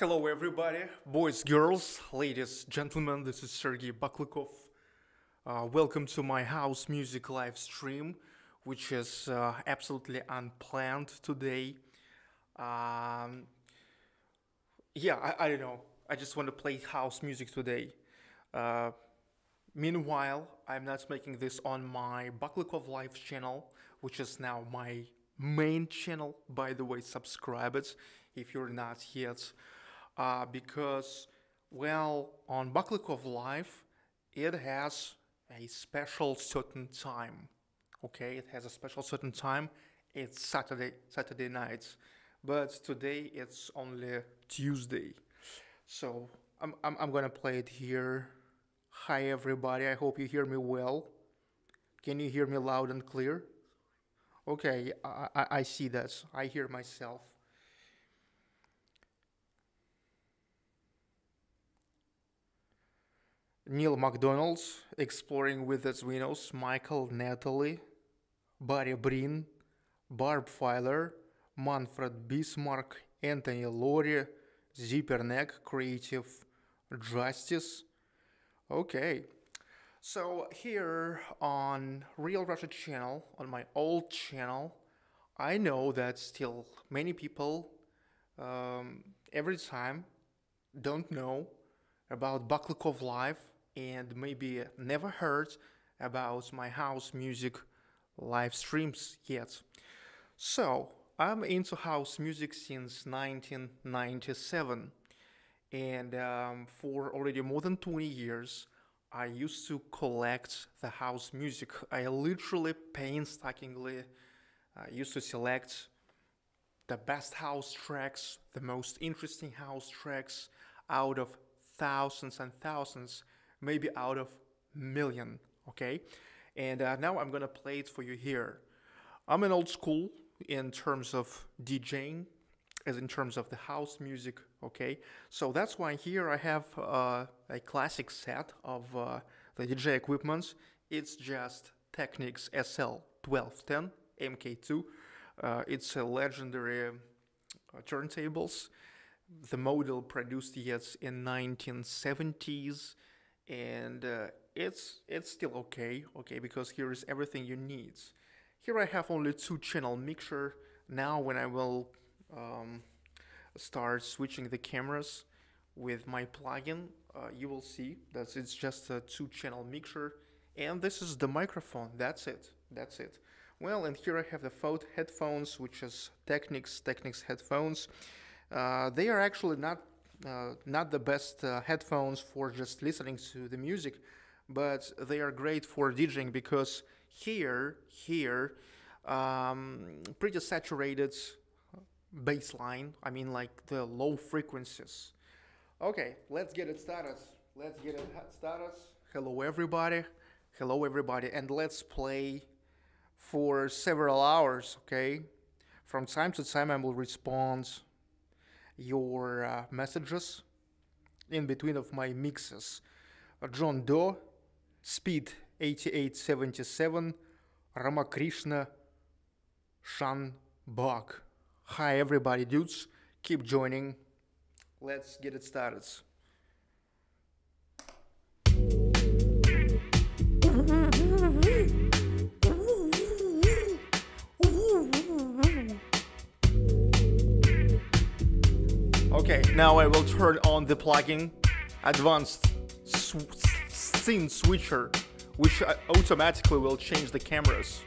Hello, everybody, boys, girls, ladies, gentlemen. This is Sergey Baklykov. Uh, welcome to my house music live stream, which is uh, absolutely unplanned today. Um, yeah, I, I don't know. I just want to play house music today. Uh, meanwhile, I'm not making this on my Baklykov Live channel, which is now my main channel. By the way, subscribe it if you're not yet uh, because, well, on Baklykov Live, it has a special certain time. Okay, it has a special certain time. It's Saturday, Saturday nights, but today it's only Tuesday. So I'm, I'm, I'm gonna play it here. Hi everybody, I hope you hear me well. Can you hear me loud and clear? Okay, I, I, I see this. I hear myself. Neil McDonald's, Exploring with the Zwinos, Michael Natalie, Barry Breen, Barb Filer, Manfred Bismarck, Anthony Laurie, Zipperneck, Creative Justice. Okay, so here on Real Russia channel, on my old channel, I know that still many people um, every time don't know about Baklykov Live and maybe never heard about my house music live streams yet. So, I'm into house music since 1997, and um, for already more than 20 years, I used to collect the house music. I literally painstakingly uh, used to select the best house tracks, the most interesting house tracks out of thousands and thousands maybe out of million, okay? And uh, now I'm gonna play it for you here. I'm an old school in terms of DJing, as in terms of the house music, okay? So that's why here I have uh, a classic set of uh, the DJ equipments. It's just Technics SL1210 MK2. Uh, it's a legendary uh, turntables. The model produced yet in 1970s and uh, it's it's still okay okay because here is everything you need. Here I have only two channel mixer. Now when I will um, start switching the cameras with my plugin uh, you will see that it's just a two channel mixer and this is the microphone. That's it. That's it. Well and here I have the Fode headphones which is Technics Technics headphones. Uh, they are actually not not the best uh, headphones for just listening to the music, but they are great for DJing because here, here, um, pretty saturated bass line. I mean, like the low frequencies. Okay, let's get it started. Let's get it started. Hello, everybody. Hello, everybody, and let's play for several hours. Okay, from time to time, I will respond your uh, messages in between of my mixes. John Doe, Speed 8877, Ramakrishna, Shan Bach. Hi everybody dudes, keep joining. Let's get it started. Okay, now I will turn on the plugin Advanced Scene Switcher, which uh, automatically will change the cameras.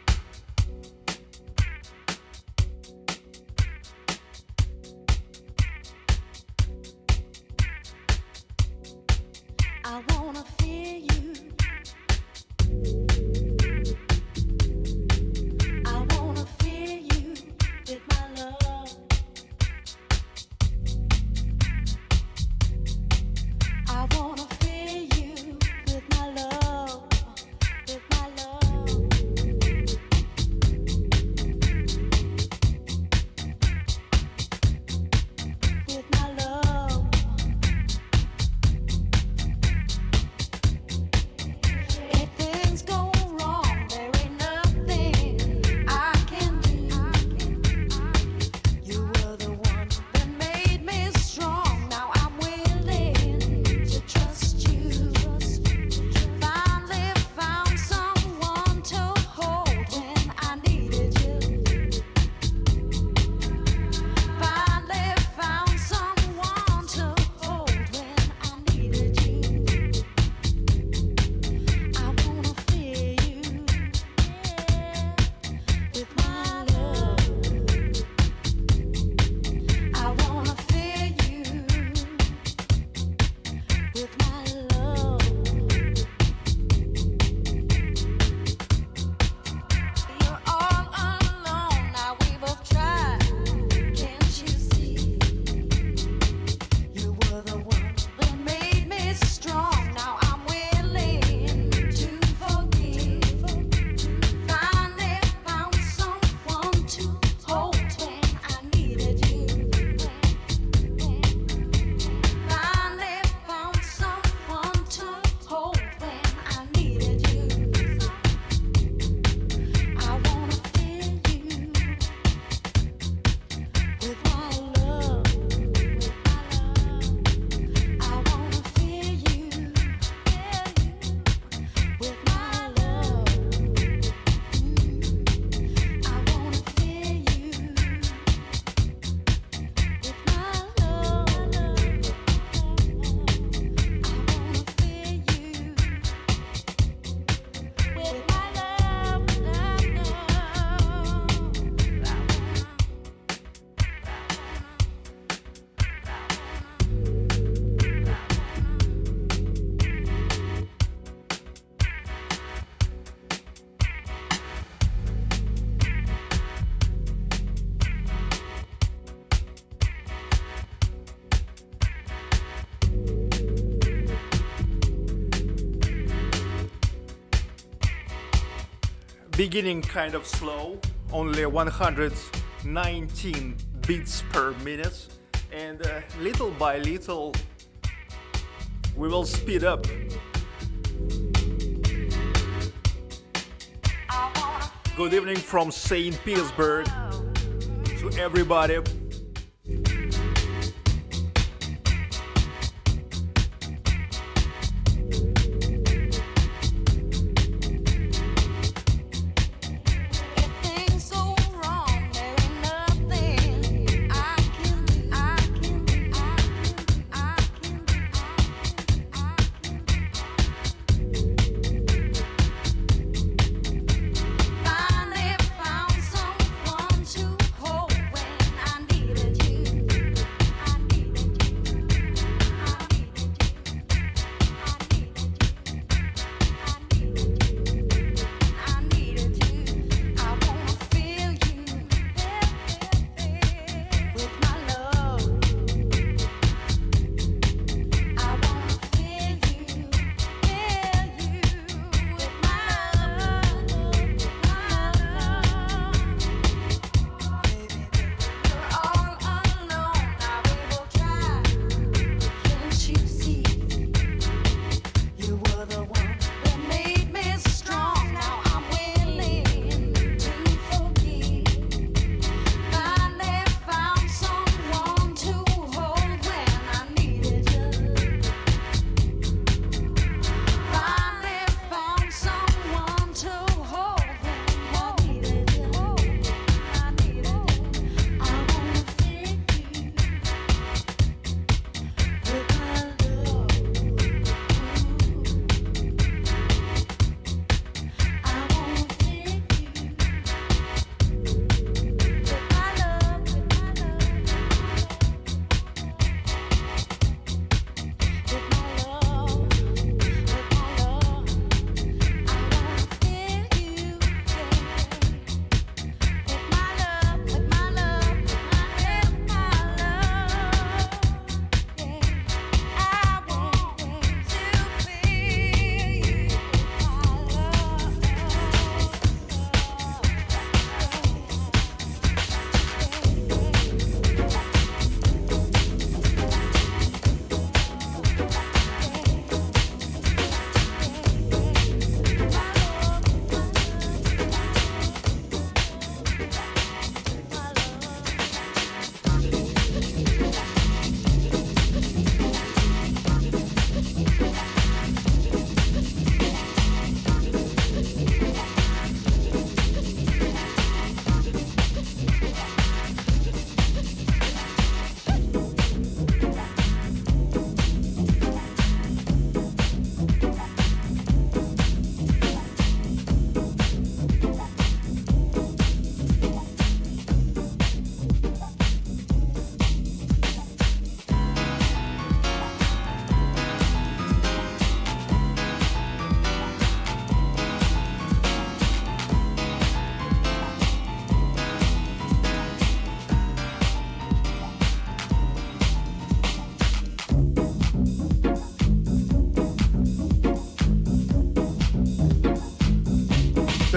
Beginning kind of slow, only 119 beats per minute, and uh, little by little we will speed up. Good evening from St. Petersburg to everybody.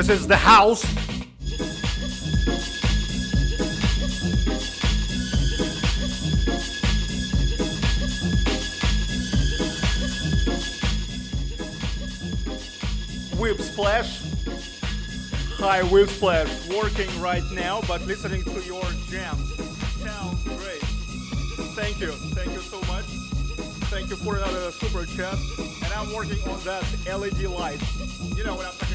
This is the house. Whip splash. Hi, whip splash. Working right now, but listening to your jams. Sounds great. Thank you. Thank you so much. Thank you for another uh, super chat. And I'm working on that LED light. You know what I'm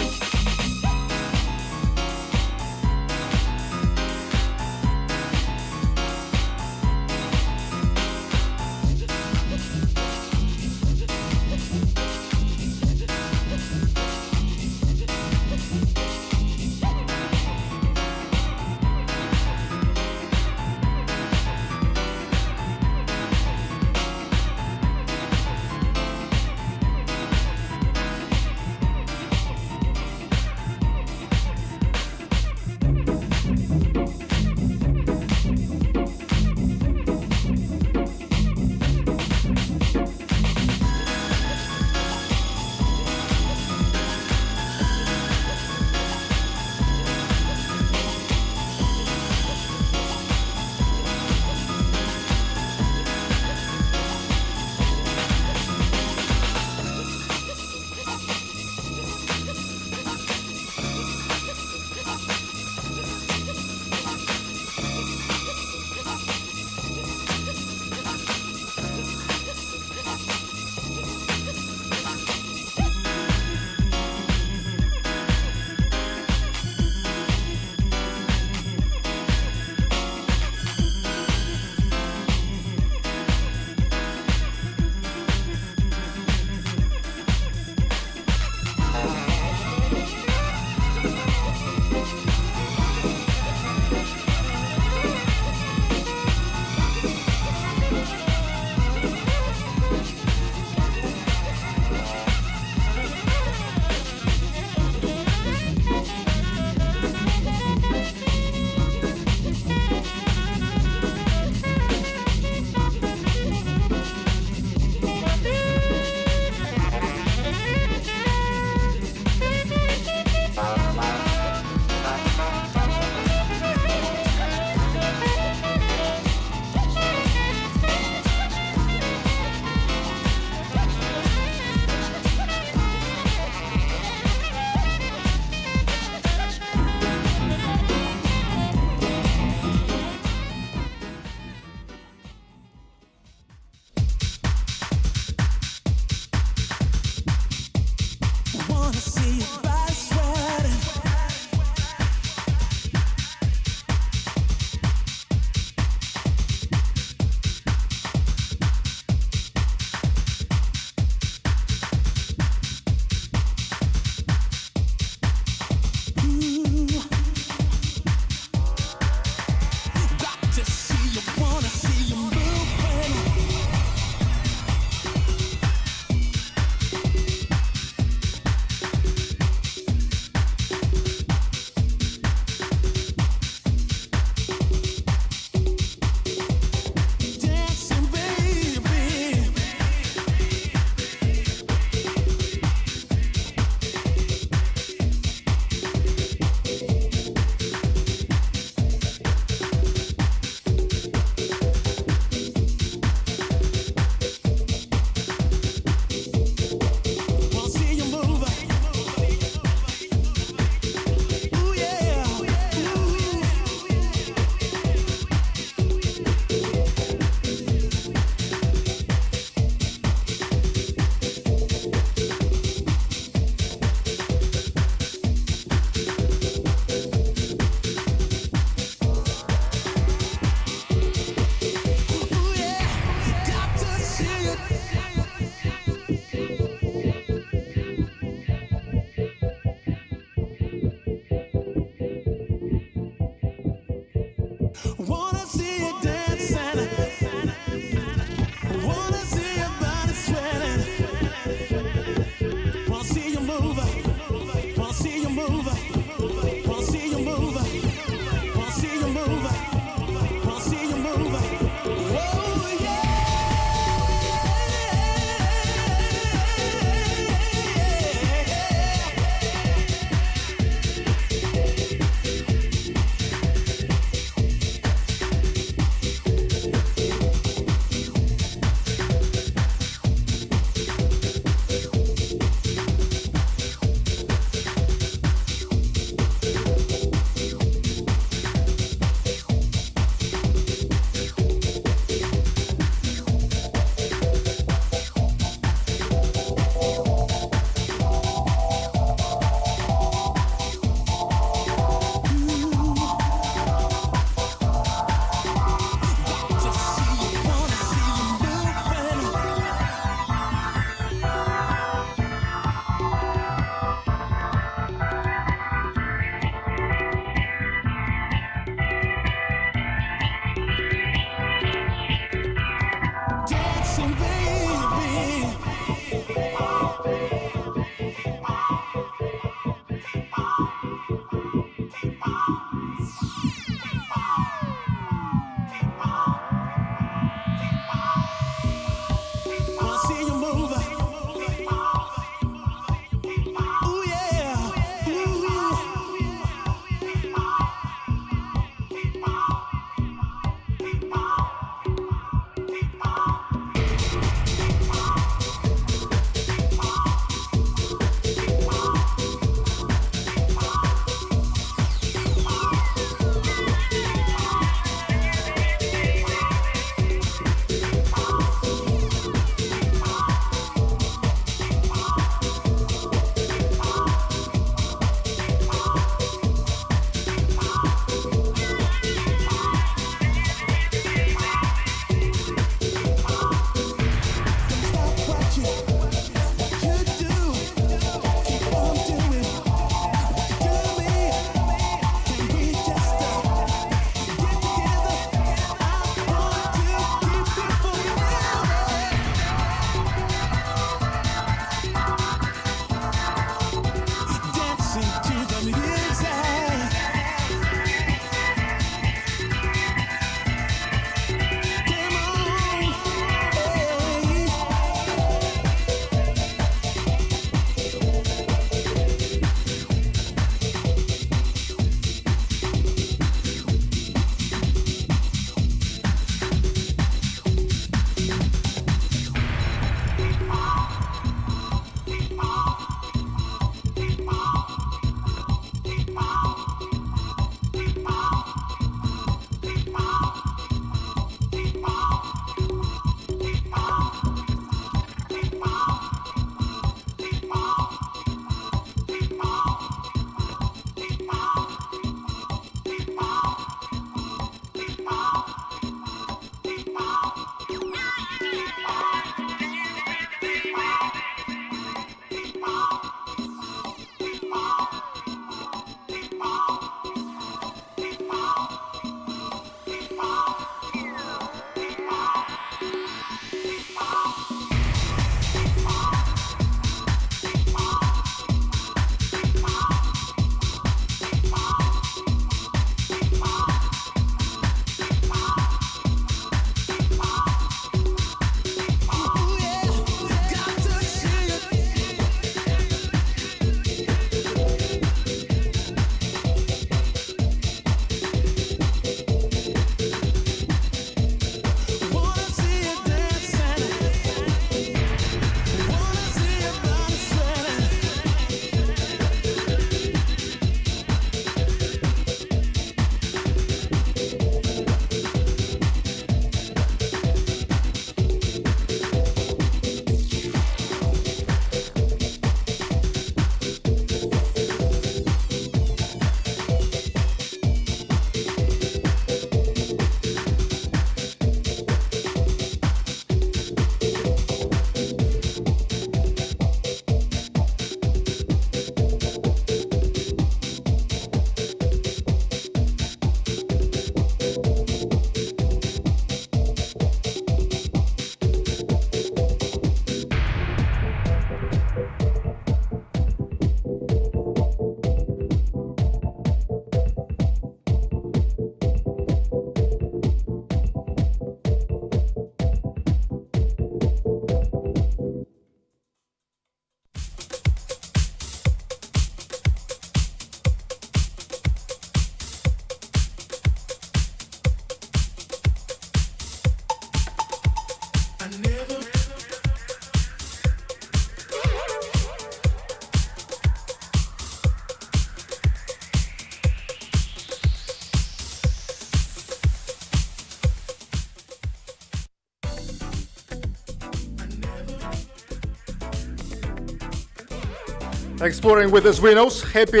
Exploring with Zwinos. Happy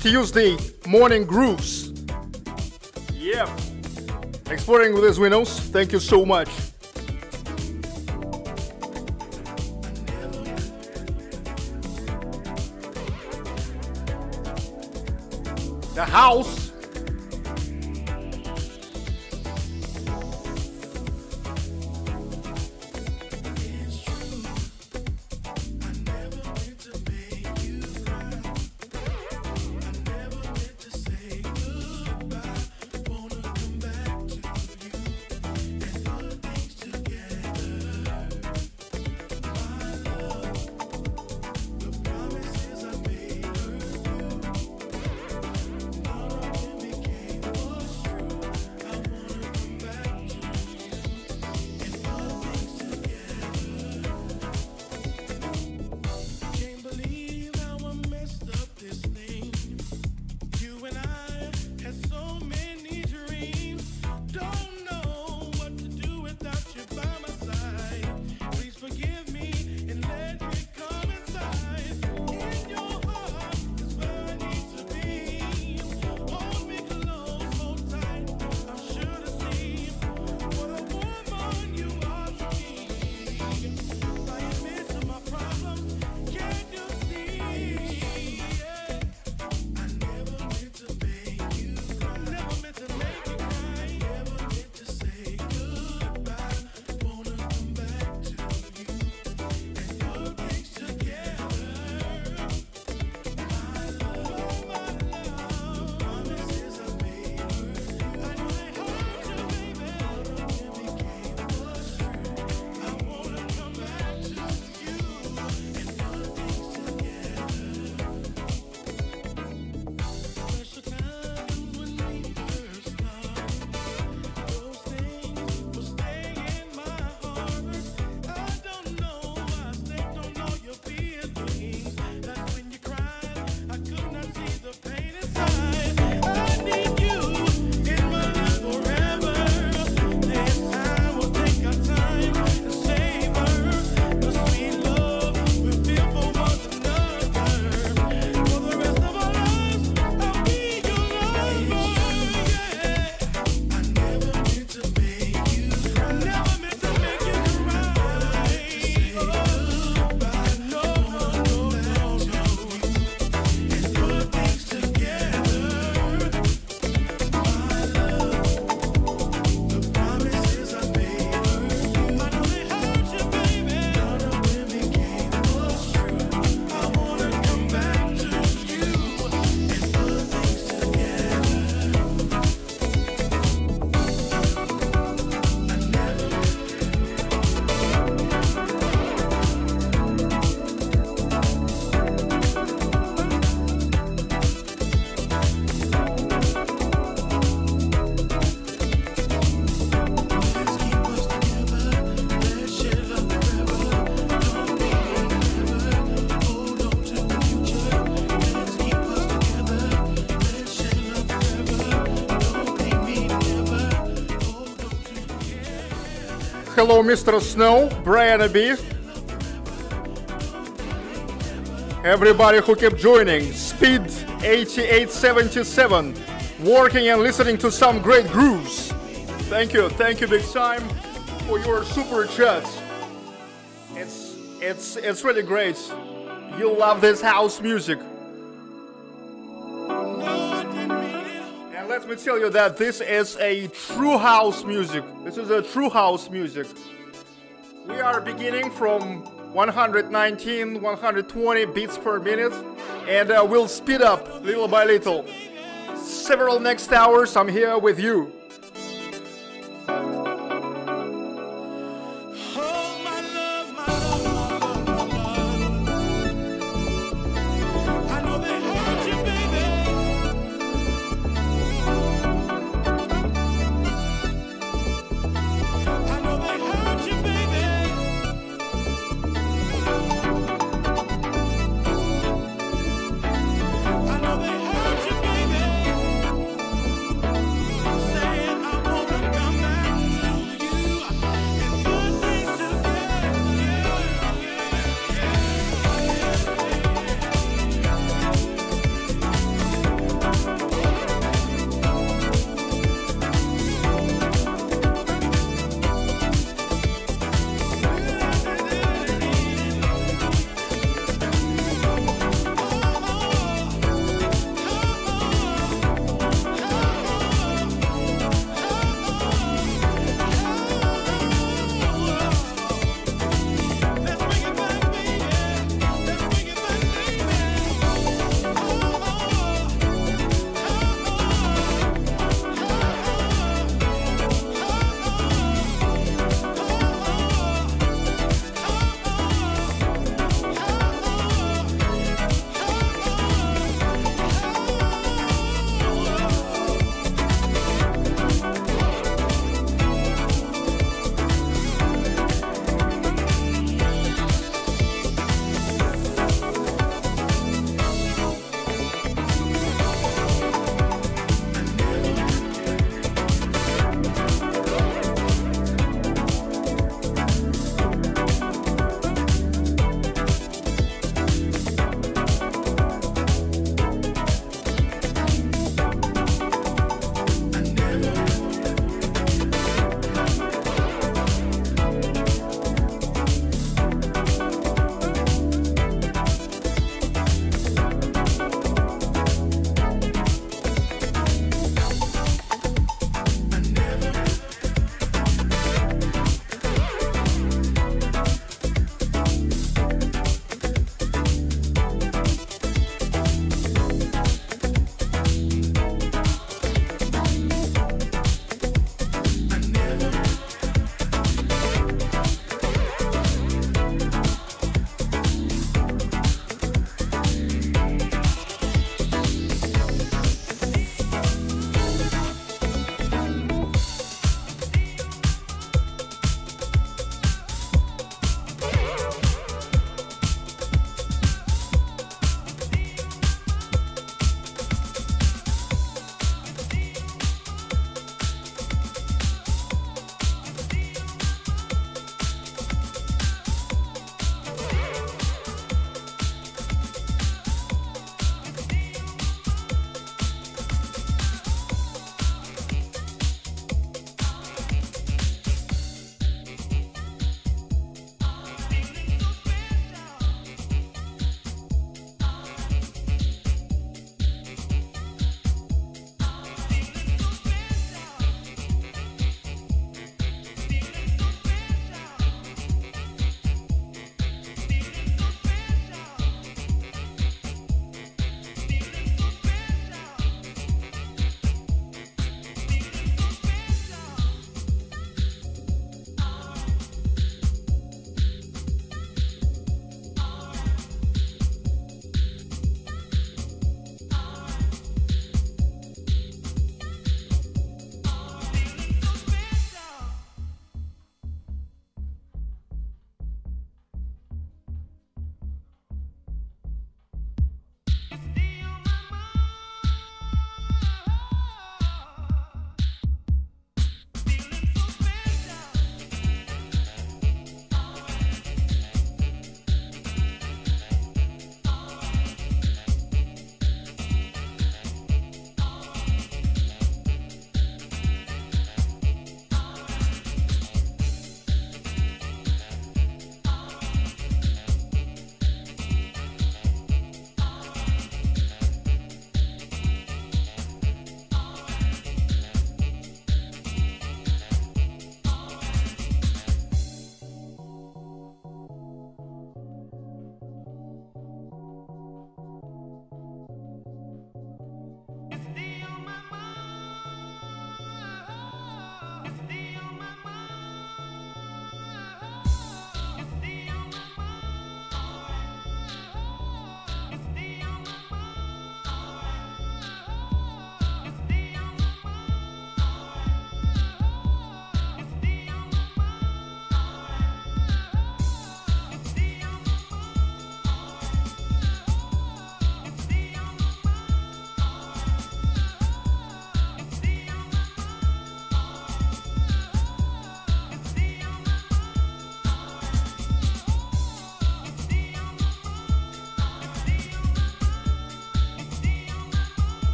Tuesday morning grooves. Yeah. Exploring with Zwinos. Thank you so much. The house Hello, Mr. Snow, Brian B. Everybody who kept joining, Speed 8877, working and listening to some great grooves. Thank you, thank you big time for your super chats. It's it's it's really great. You love this house music. Me tell you that this is a true house music. This is a true house music. We are beginning from 119, 120 beats per minute, and uh, we'll speed up little by little. Several next hours, I'm here with you.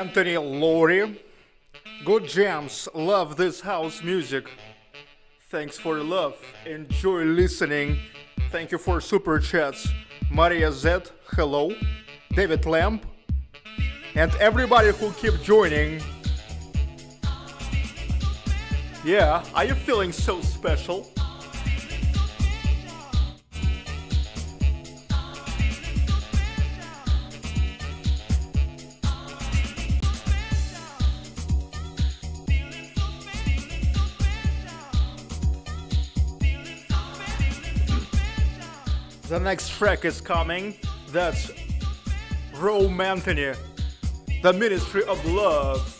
Anthony Laurie. Good jams, love this house music. Thanks for the love, enjoy listening. Thank you for super chats. Maria Z, hello. David Lamp, and everybody who keep joining. Yeah, are you feeling so special? Next track is coming. That's Romanthony, The Ministry of Love.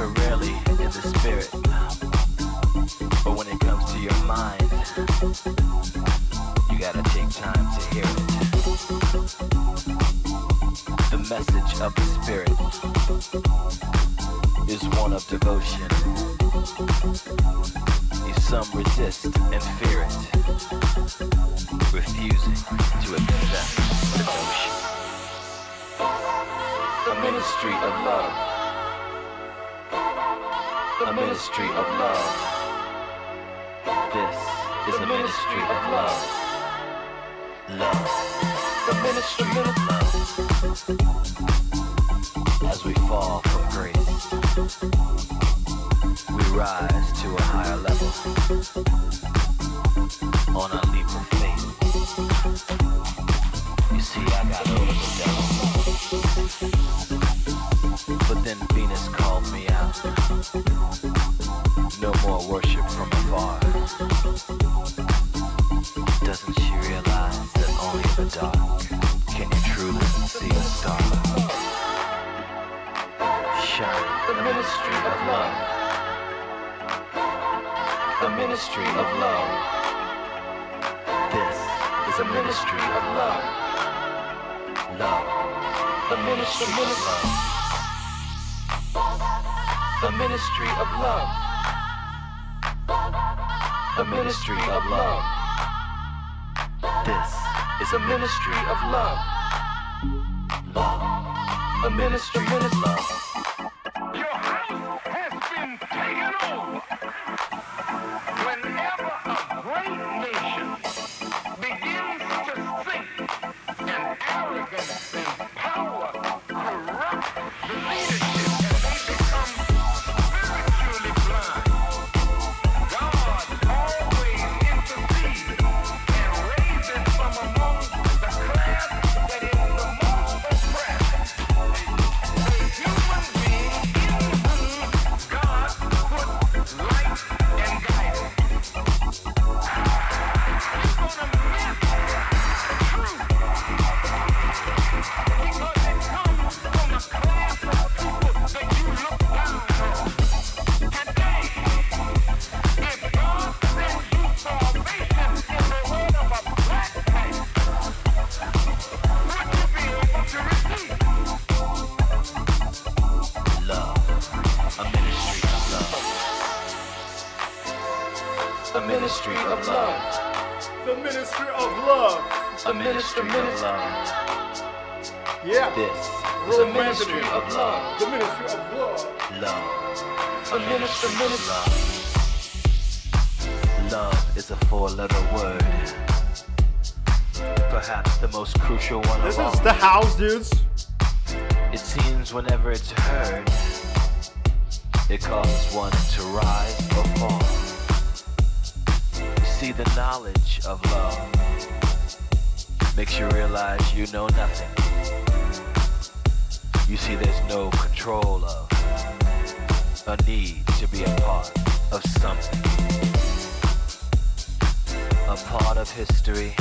are rarely in the spirit. But when it comes to your mind, you gotta take time to hear it. The message of the spirit is one of devotion. If some resist and fear it, refusing to accept devotion. A ministry of love a ministry of love. This is a ministry of love. Love. The ministry of love. As we fall from grace, we rise to a higher level. On a leap of faith. You see, I got over the devil. no more worship from afar. Doesn't she realize that only in the dark can you truly see a star? Shine the ministry of love. The ministry of love. This is a ministry of love. Love. The ministry of love. The ministry of love a ministry of love. This is a ministry of love. Love, a ministry of love. Your house has been taken over. Ministry of love. Love is a four-letter word. Perhaps the most crucial one This of all. is the house, dudes. It seems whenever it's heard, it causes one to rise or fall. You see, the knowledge of love makes you realize you know nothing. You see, there's no control of, a need to be a part of something, a part of history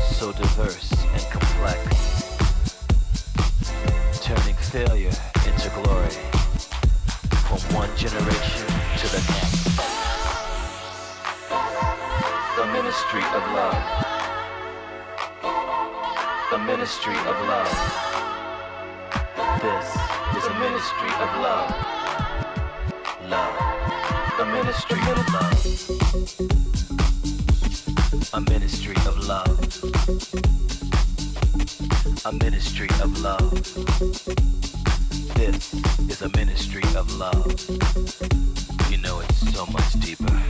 so diverse and complex turning failure into glory from one generation to the next. The ministry of love. The ministry of love. This is a ministry of love. Love. The ministry of love. A ministry of love. A ministry of love. This is a ministry of love. You know it's so much deeper.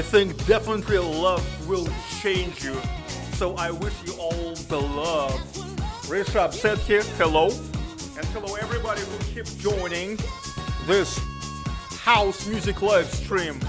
I think definitely love will change you. So I wish you all the love. Rishabh said here, hello. And hello everybody who keep joining this house music live stream.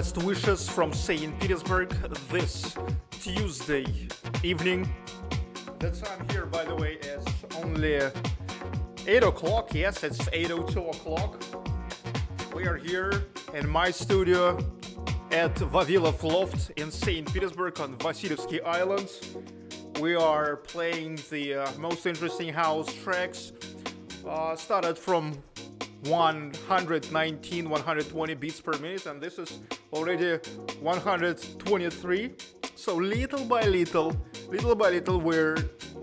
Best wishes from St. Petersburg this Tuesday evening. The time here, by the way, is only 8 o'clock. Yes, it's 8.02 o'clock. We are here in my studio at Vavilov Loft in St. Petersburg on Vasilyevsky Islands. We are playing the uh, most interesting house tracks. Uh, started from 119, 120 beats per minute, and this is already 123. So little by little, little by little, we're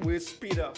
we speed up.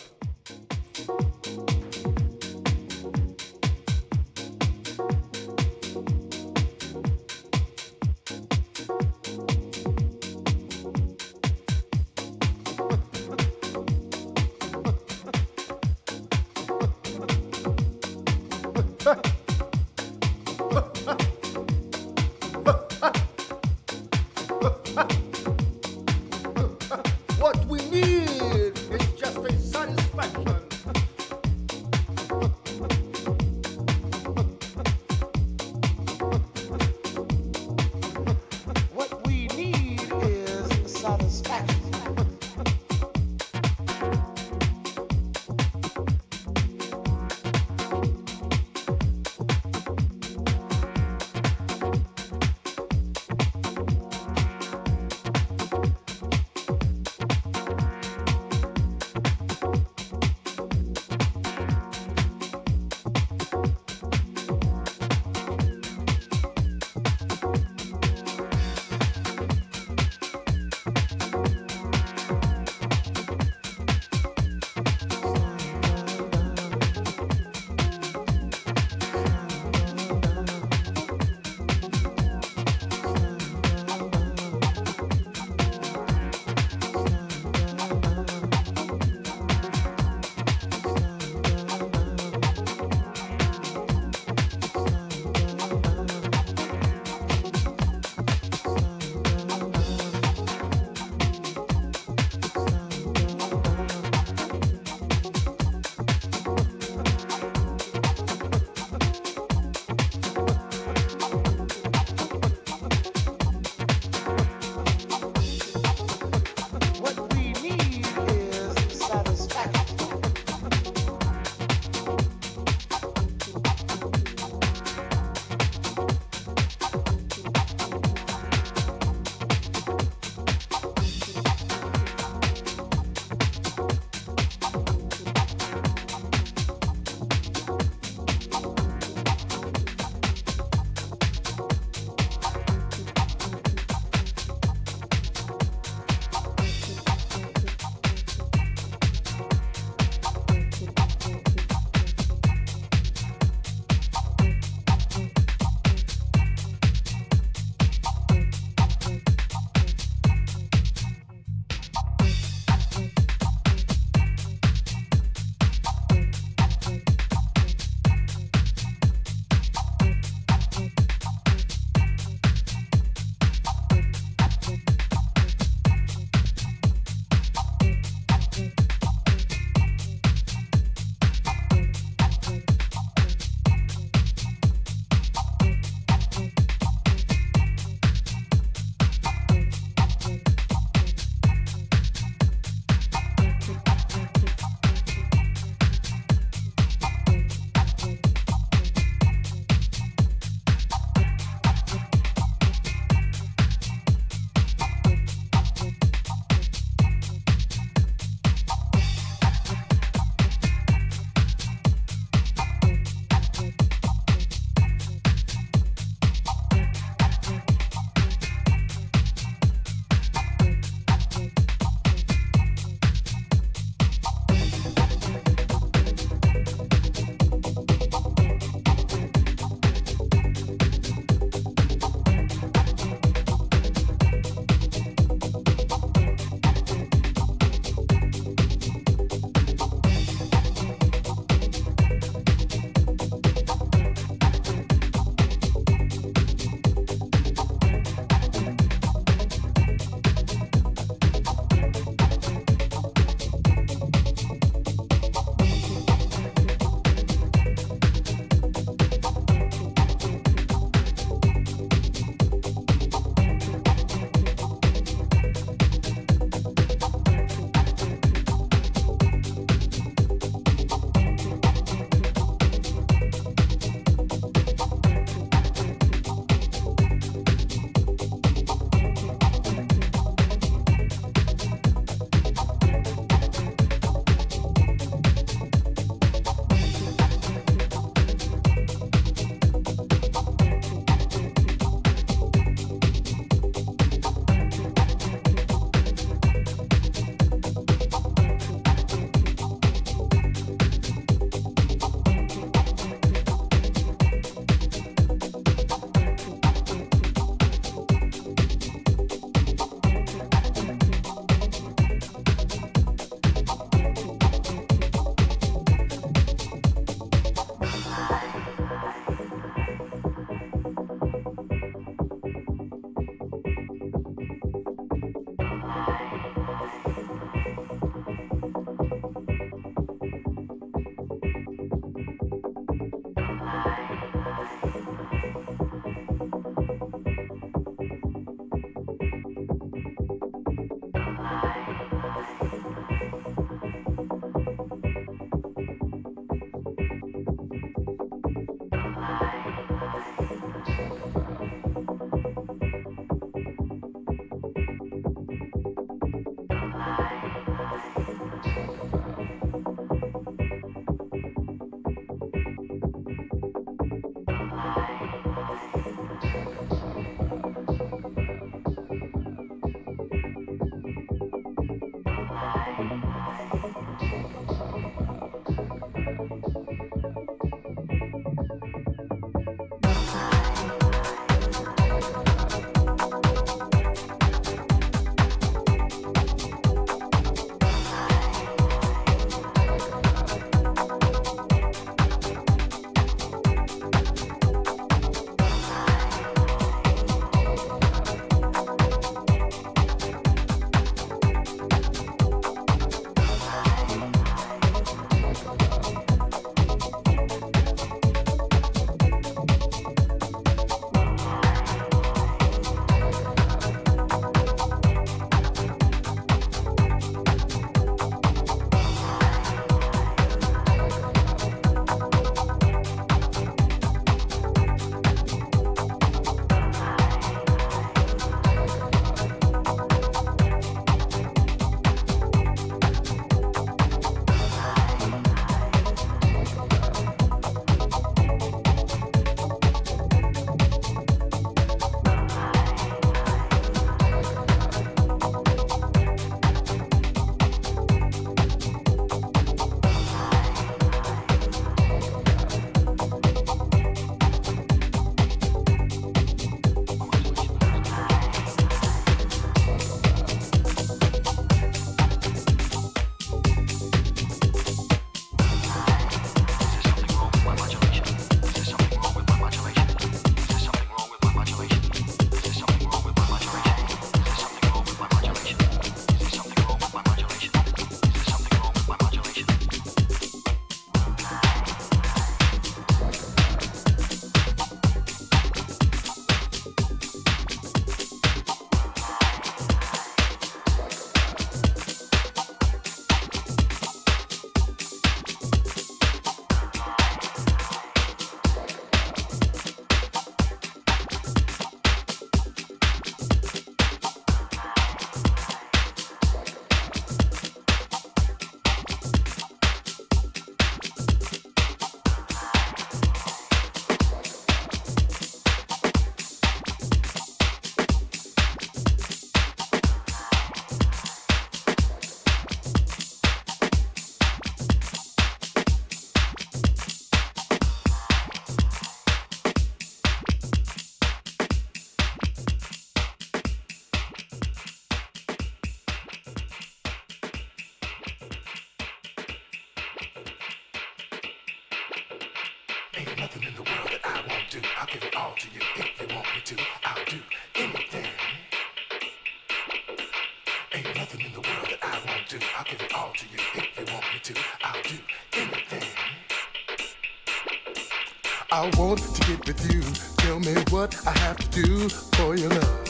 I want to get with you. Tell me what I have to do for your love.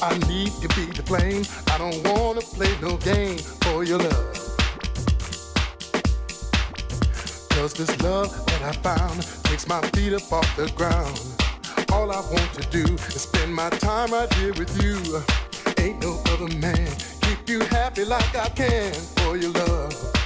I need to be the flame. I don't wanna play no game for your love. Cause this love that I found takes my feet up off the ground. All I want to do is spend my time right here with you. Ain't no other man keep you happy like I can for your love.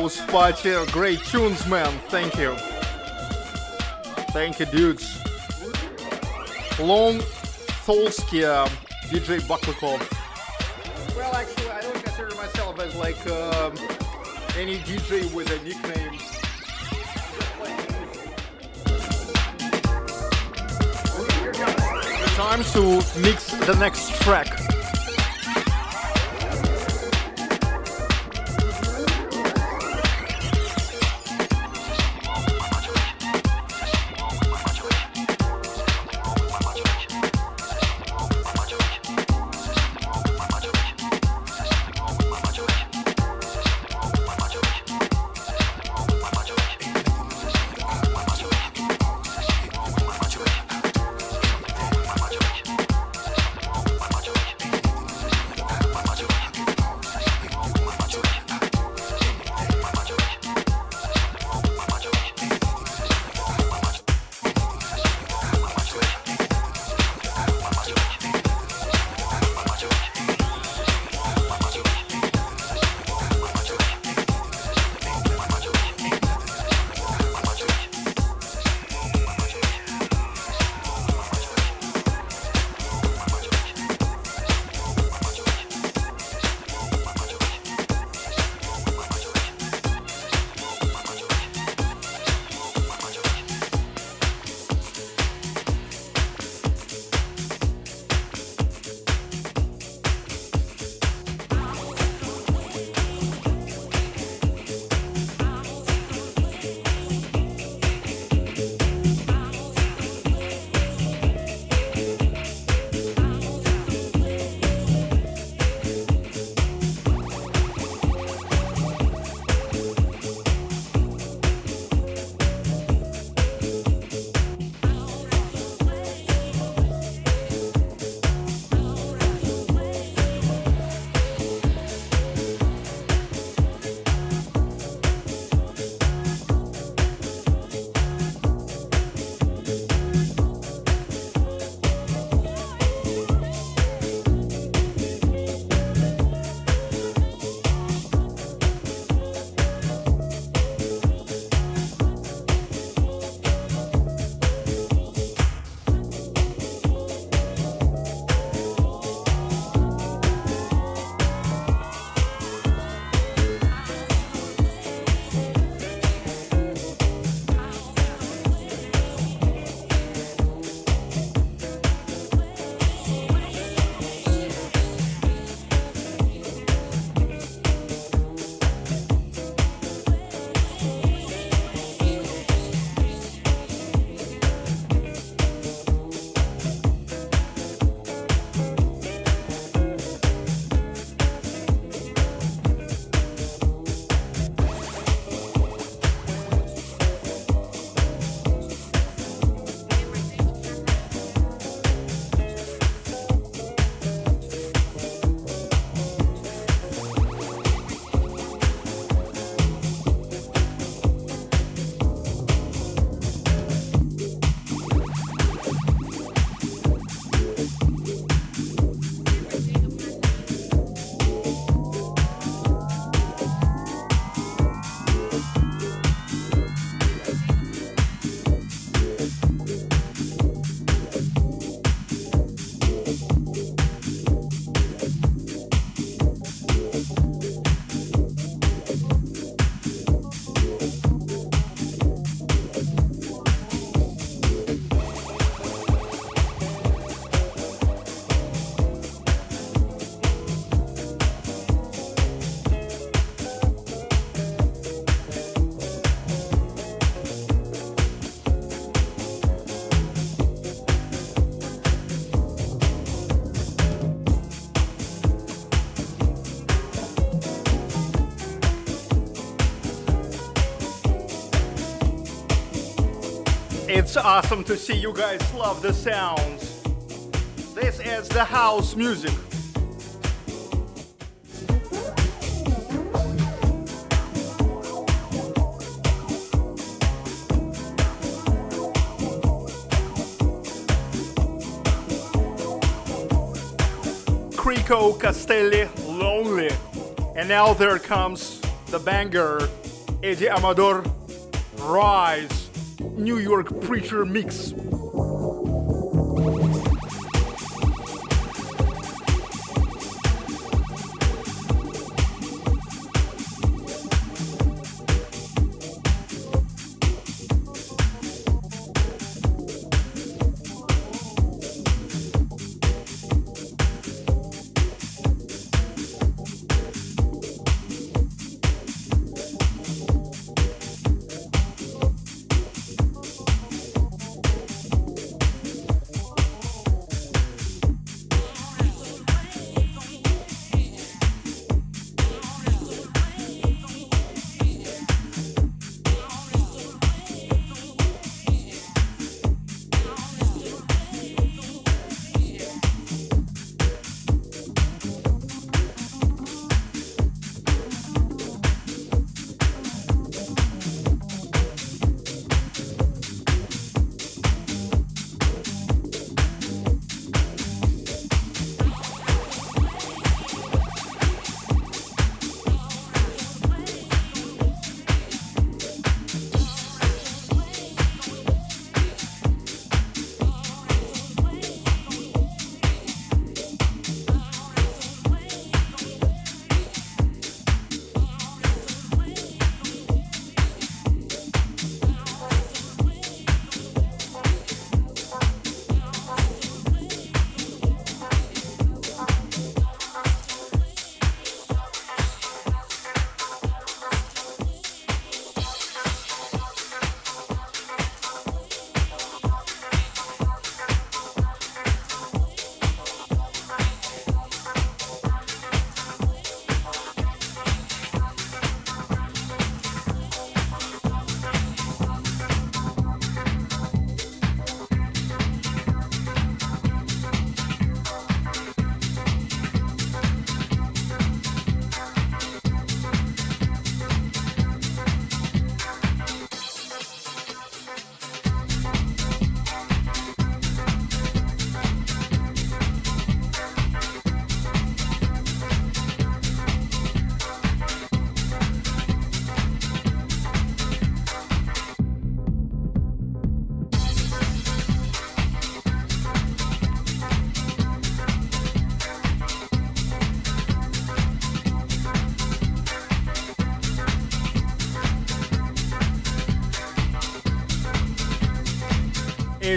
house party. Great tunes, man. Thank you. Thank you, dudes. Long Tholsky, uh, DJ Baklykov. Well, actually, I don't consider myself as like um, any DJ with a nickname. Time to mix the next track. It's awesome to see you guys love the sounds. This is the house music. Cricco Castelli Lonely. And now there comes the banger Eddie Amador Rise. New York preacher mix.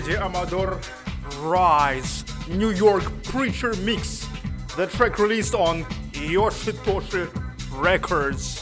DJ Amador Rise New York Preacher Mix, the track released on Yoshitoshi Records.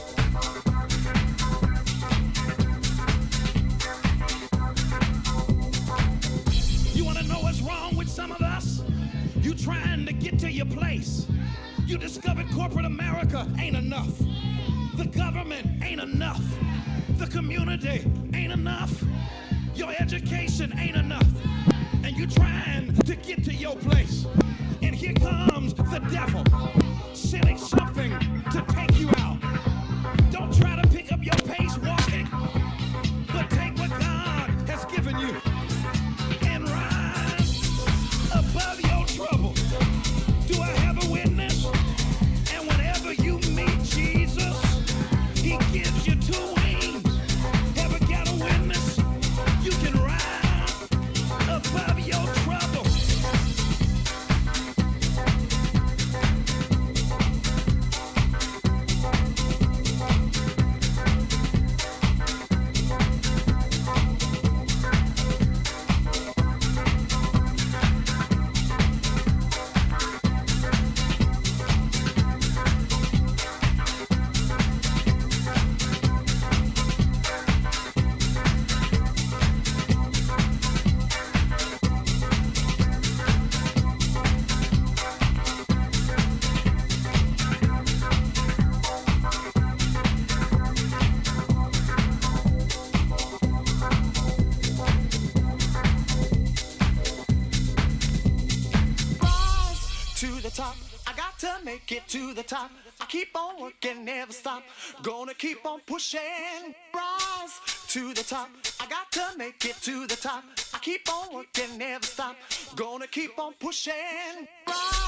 ocean, rise to the top. I got to make it to the top. I keep on working, never stop. Gonna keep on pushing, rise.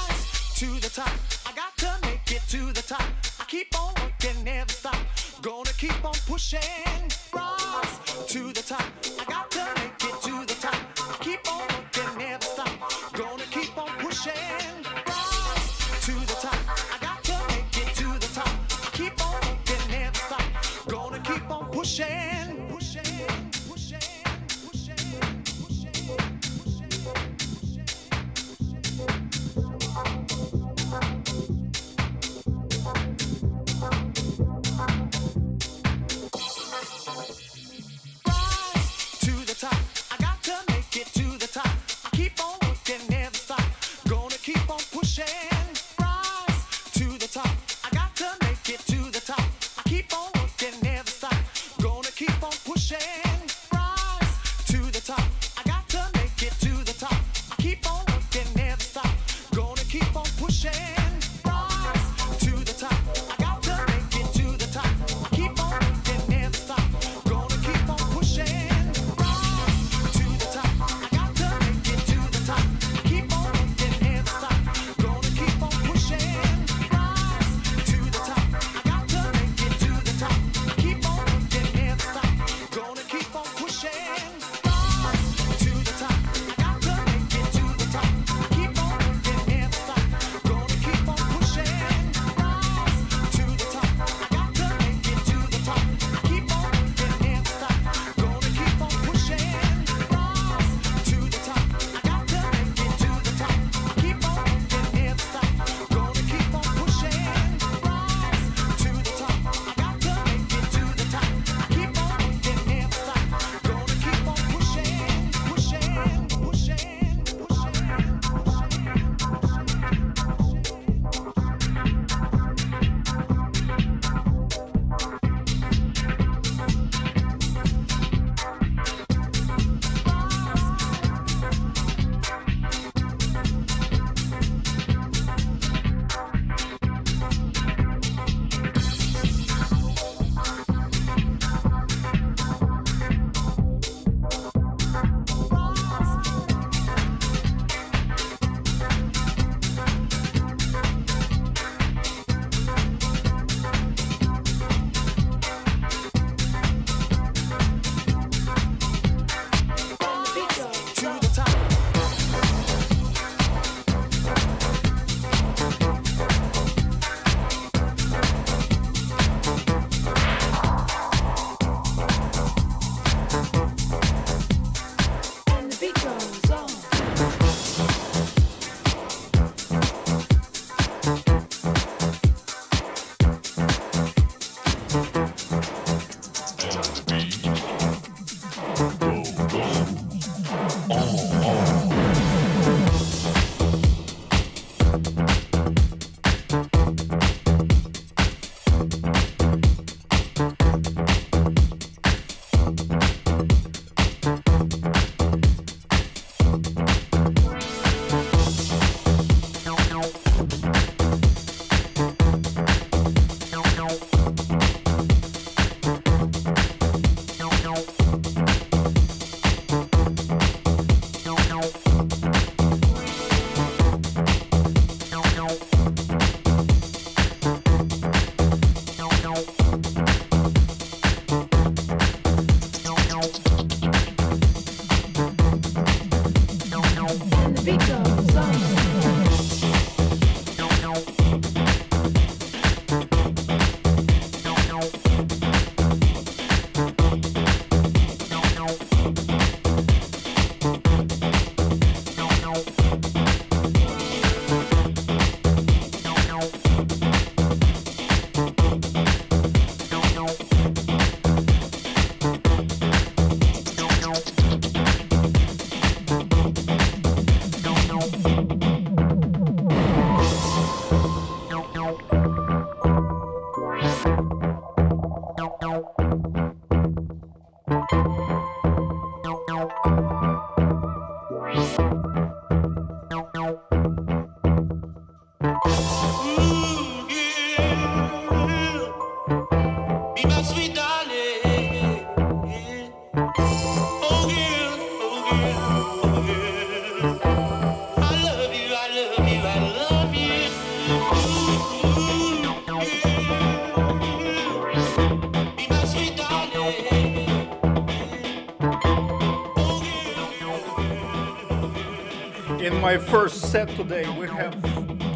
My first set today. We have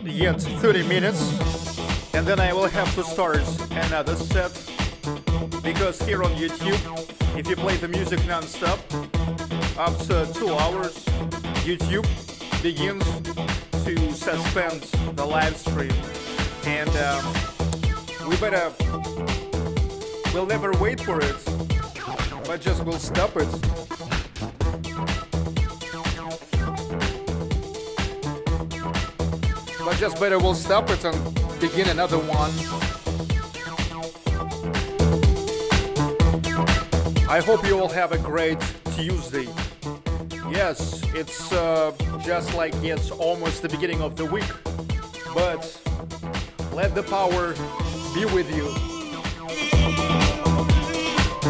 yet 30 minutes, and then I will have to start another set because here on YouTube, if you play the music non-stop, after two hours, YouTube begins to suspend the live stream, and um, we better we'll never wait for it, but just we'll stop it. Just better we'll stop it and begin another one. I hope you all have a great Tuesday. Yes, it's uh, just like it's almost the beginning of the week, but let the power be with you.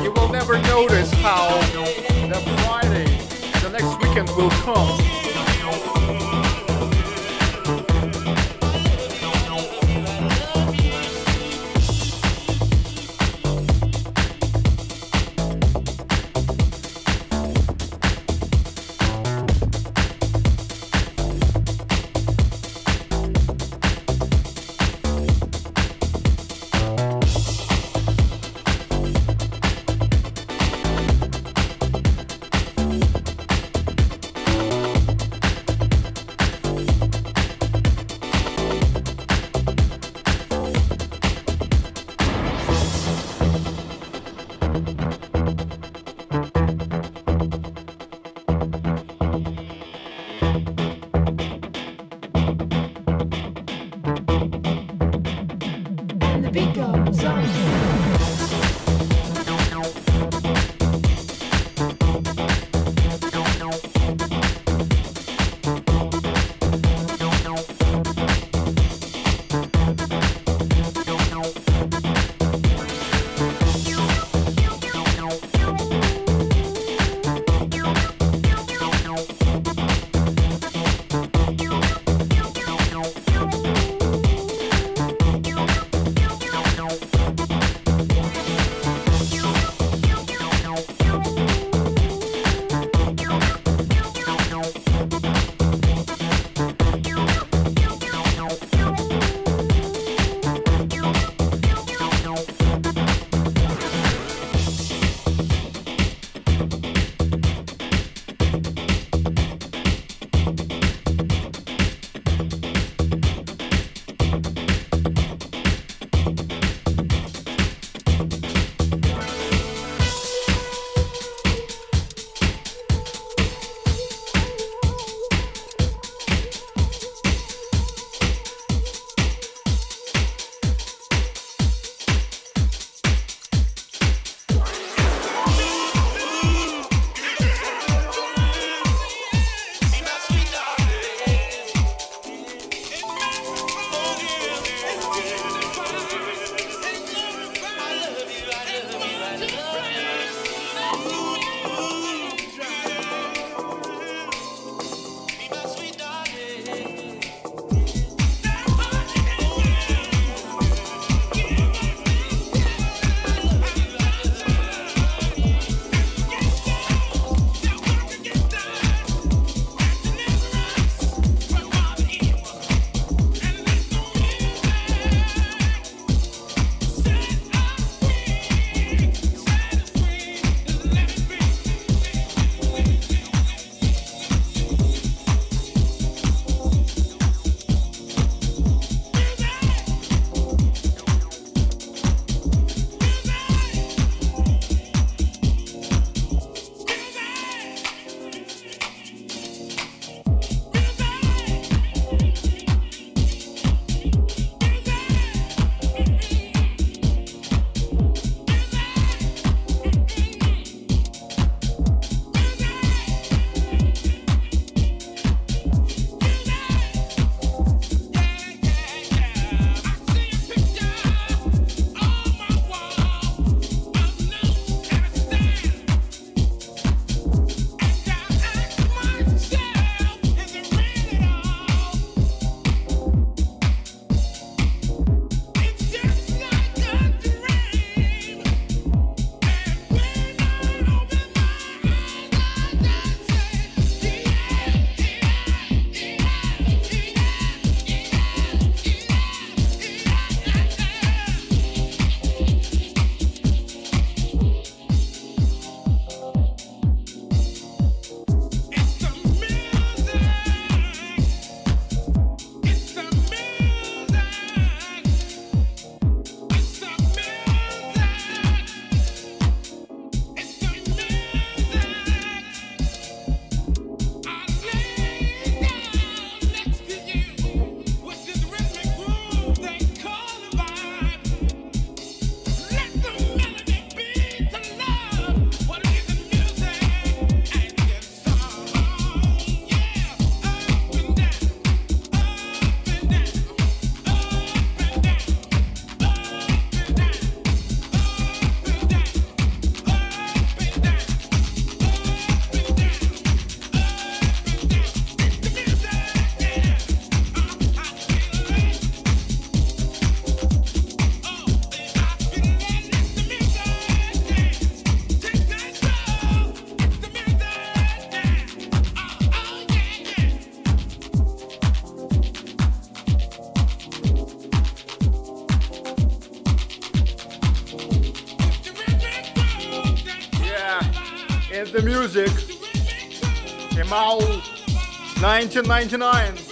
You will never notice how the Friday the next weekend will come. The music. Came out 1999.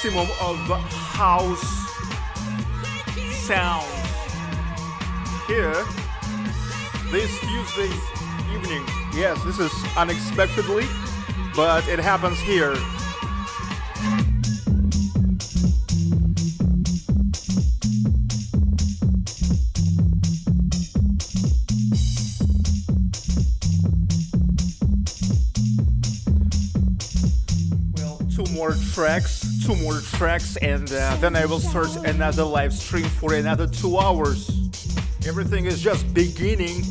Maximum of house sound here this Tuesday evening. Yes, this is unexpectedly, but it happens here. Two more tracks, more tracks, and uh, then I will start another live stream for another two hours. Everything is just beginning.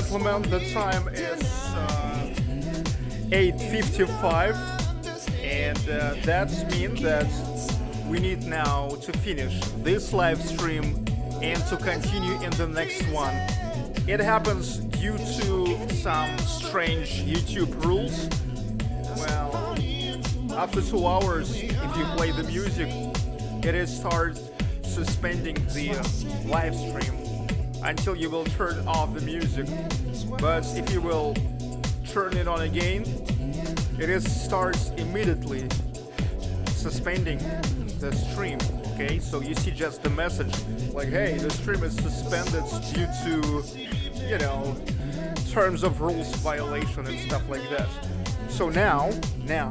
Gentlemen. The time is uh, 8:55, and uh, that means that we need now to finish this live stream and to continue in the next one. It happens due to some strange YouTube rules. Well, after two hours, if you play the music, it starts suspending the live stream until you will turn off the music. But if you will turn it on again, it is starts immediately suspending the stream. Okay, so you see just the message like, hey, the stream is suspended due to, you know, terms of rules violation and stuff like that. So now, now,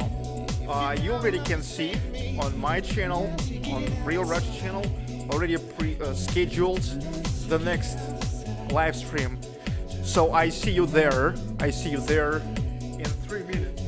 uh, you already can see on my channel, on Real Russia channel, already pre uh, scheduled the next live stream. So I see you there. I see you there in three minutes.